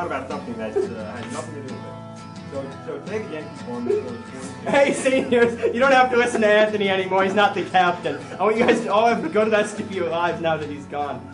thought about something that uh, has nothing to do with it. So, so today the Yankees won. So it's 42. Hey, seniors, you don't have to listen to Anthony anymore. He's not the captain. I want you guys to all have to go to that studio live now that he's gone.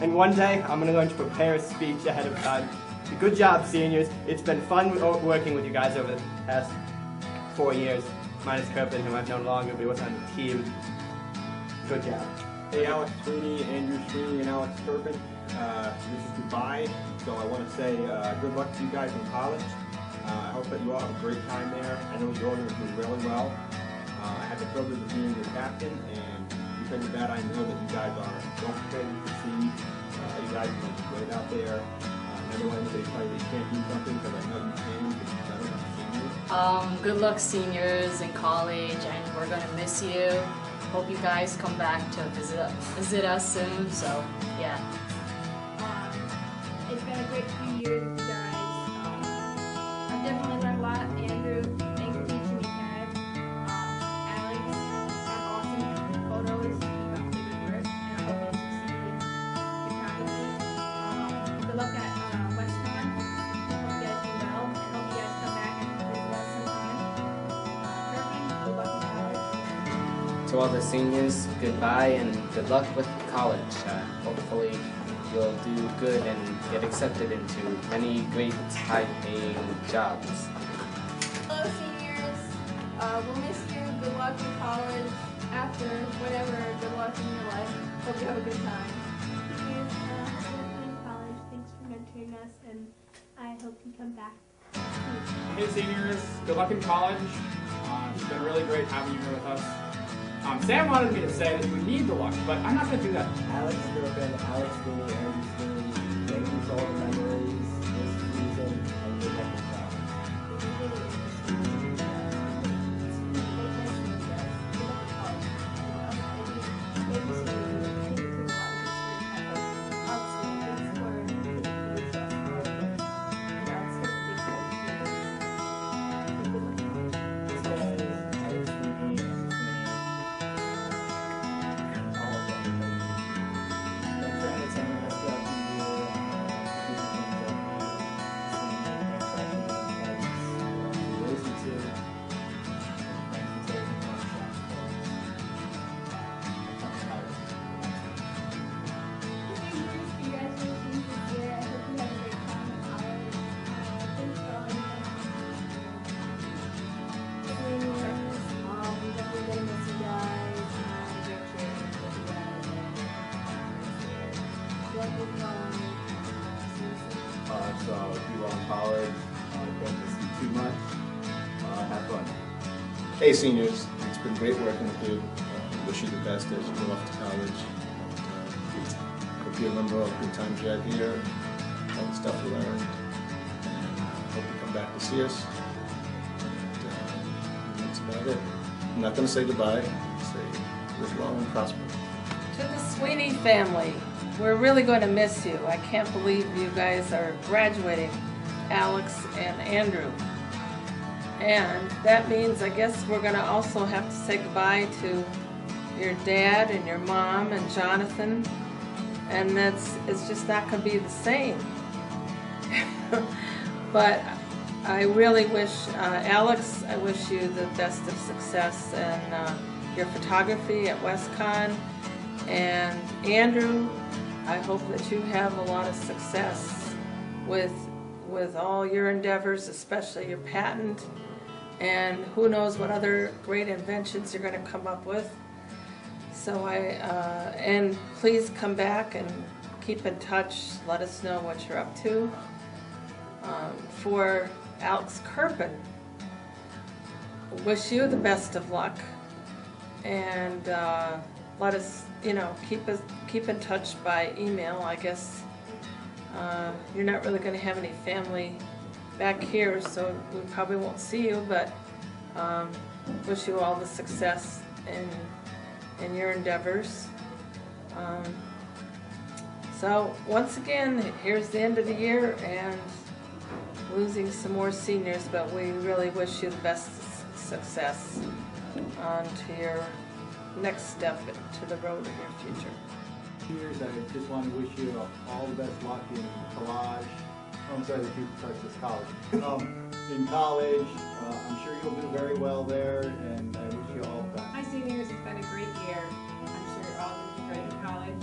And one day, I'm going to learn to prepare a speech ahead of time. Good job, seniors. It's been fun working with you guys over the past four years. Minus Kirpin, who I've known longer, but he wasn't on the team. Good job. Hey, Alex Sweeney, Andrew Sweeney, and Alex Turpin. Uh, this is Dubai, So I want to say uh, good luck to you guys in college. Uh, I hope that you all have a great time there. I know you're all going to do really well. Uh, I had the privilege of being your captain, and because of that, I know that you guys are prepare to succeed. Uh, you guys are going to great out there. Uh, never let anybody tell you they can't do something, because I know you can. Um, good luck, seniors in college, and we're gonna miss you. Hope you guys come back to visit visit us soon. So, yeah. A great few years with you guys. Um, I've definitely learned a lot. Andrew, thanks for teaching me. Um, Alex, got awesome photos. Keep up the good work, and I hope you succeed. Um, good luck at uh. Hope you guys do well, and hope you guys come back and visit us sometime. Good luck in college. To all the seniors, goodbye and good luck with college. Uh, hopefully, you'll do good and get accepted into many great, high-paying jobs. Hello, seniors. Uh, we'll miss you. Good luck in college. After whatever, good luck in your life. Hope you have a good time. Here's uh, Hannah in college. Thanks for mentoring us, and I hope you come back. Hey seniors, good luck in college. Uh, it's been really great having you here with us. Um, Sam wanted me to say that you need the luck, but I'm not going to do that. Alex Griffin, Alex Sweeney, Andrew Sweeney, thank you too much. Uh, have fun. Hey seniors, it's been great working with you. Uh, wish you the best as you go off to college. And, uh, hope you remember all the good times you had here, all the stuff you learned. And uh, hope you come back to see us. And, uh, that's about it. I'm not going to say goodbye. Say live long and prosper. To the Sweeney family, we're really going to miss you. I can't believe you guys are graduating, Alex and Andrew. And that means I guess we're going to also have to say goodbye to your dad and your mom and Jonathan. And that's it's just not going to be the same. but I really wish, uh, Alex, I wish you the best of success in uh, your photography at WestCon. And Andrew, I hope that you have a lot of success with with all your endeavors, especially your patent. And who knows what other great inventions you're going to come up with. So I, uh, and please come back and keep in touch. Let us know what you're up to. Um, for Alex Kirpin, wish you the best of luck. And uh, let us, you know, keep us keep in touch by email. I guess uh, you're not really going to have any family back here, so we probably won't see you. But um, wish you all the success in in your endeavors. Um, so once again, here's the end of the year and losing some more seniors, but we really wish you the best success on to your next step to the road of your future. Years, I just want to wish you all the best luck in collage I'm sorry that you touched this college. Um, in college, uh, I'm sure you'll do very well there, and I wish you all the best. Hi seniors, it's been a great year. I'm sure you're all going to do great in college.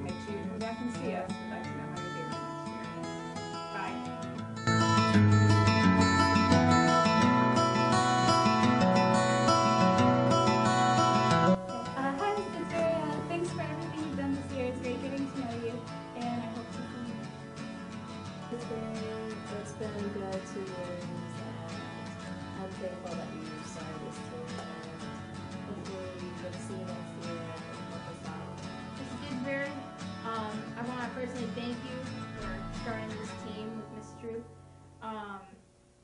Make sure you come back and see us. We'd like to know how you're doing next year. Bye. Uh, hi, Miss Uh, thanks for everything you've done this year. It's great getting to know you, and I hope you'll be here. It's been good to Thankful that you this hopefully can see and help us out. Um, I want to personally thank you for starting this team with Miss Troop. Um,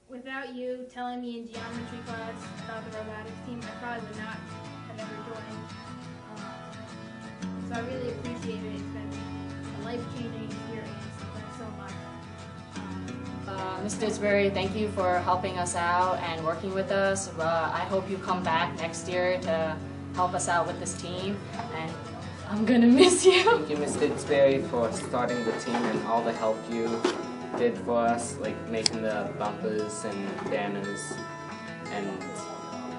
without you telling me in geometry class about the robotics team, I probably would not have ever joined. Um, so I really appreciate it. It's been a life-changing experience. Thanks so much. Um, Uh, Ms. Disbury, thank you for helping us out and working with us. Uh, I hope you come back next year to help us out with this team, and I'm gonna miss you. Thank you, Ms. Didsbury, for starting the team and all the help you did for us, like making the bumpers and banners. And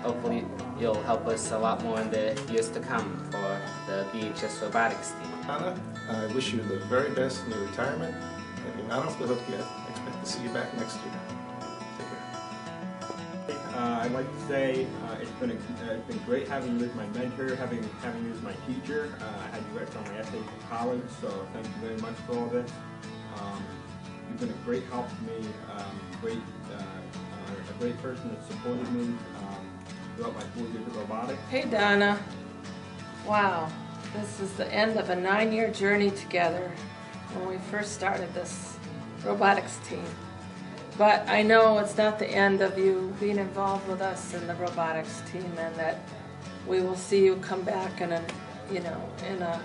hopefully you'll help us a lot more in the years to come for the BHS robotics team. Anna, I wish you the very best in your retirement. If you're not off the hook yet, I expect to see you back next year. Take care. Uh, I'd like to say uh, it's been a, uh, it's been great having you as my mentor, having having you as my teacher. Uh, I had you write on my essay for college, so thank you very much for all this. Um, you've been a great help to me, um, great uh, uh, a great person that supported me um, throughout my four years of robotics. Hey Donna. Wow, this is the end of a nine-year journey together when we first started this robotics team. But I know it's not the end of you being involved with us in the robotics team and that we will see you come back in a, you know, in a,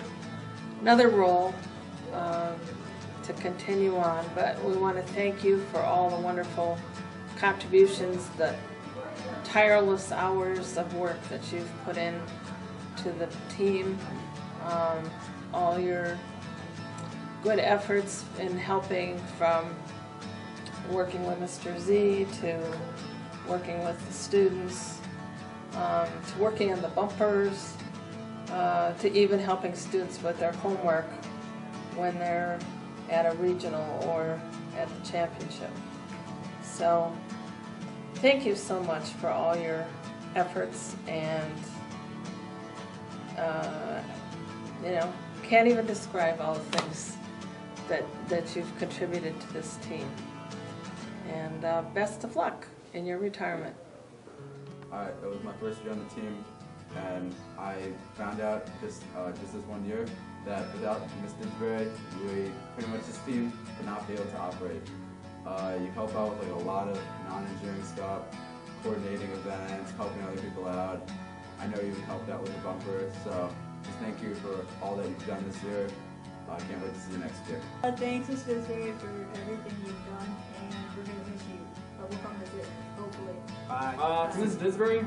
another role um, to continue on. But we want to thank you for all the wonderful contributions, the tireless hours of work that you've put in to the team, um, all your good efforts in helping from working with Mr. Z to working with the students, um, to working on the bumpers, uh, to even helping students with their homework when they're at a regional or at the championship. So, thank you so much for all your efforts and uh, you know, can't even describe all the things that, that you've contributed to this team. And uh, best of luck in your retirement. Alright, it was my first year on the team, and I found out just uh, just this one year that without Miss Dinsbury, we pretty much this team would not be able to operate. Uh, you help out with like a lot of non-engineering stuff, coordinating events, helping other people out. I know you helped out with the bumper, so just thank you for all that you've done this year. I can't wait to see you next year. Uh, thanks, Miss Fitzgerald, for everything you've done, and we're gonna miss you. But we'll come visit, hopefully. Uh, to Ms. Disbury,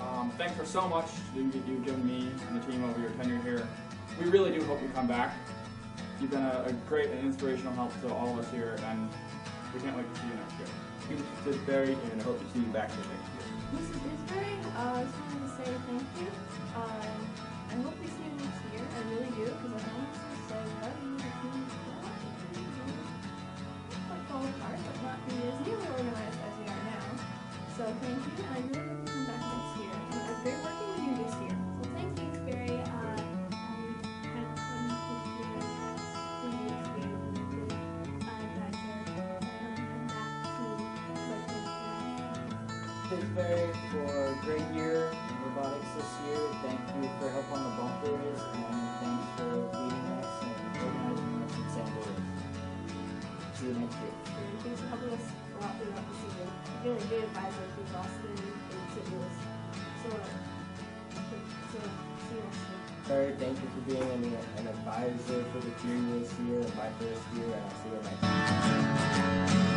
um, thanks for so much that you- you've given me and the team over your tenure here. We really do hope you come back. You've been a, a great and inspirational help to all of us here, and we can't wait to see you next year. Thank you, Mrs. Disbury, and I hope to see you back here next year. Mrs. Disbury, uh, I just wanted to say thank you. Um, I hope we see you next year. I really do, because I honestly So thank you, I really hope come back next year. It was great working with you this year. So thank you, come back to Pittsburgh for a great year in robotics this year. Thank you for help on the bumpers and thanks for leading us You next helping us a lot throughout the season. To and. So, so thank you for being an, an advisor for the this year, my first year, and I'll see you next year.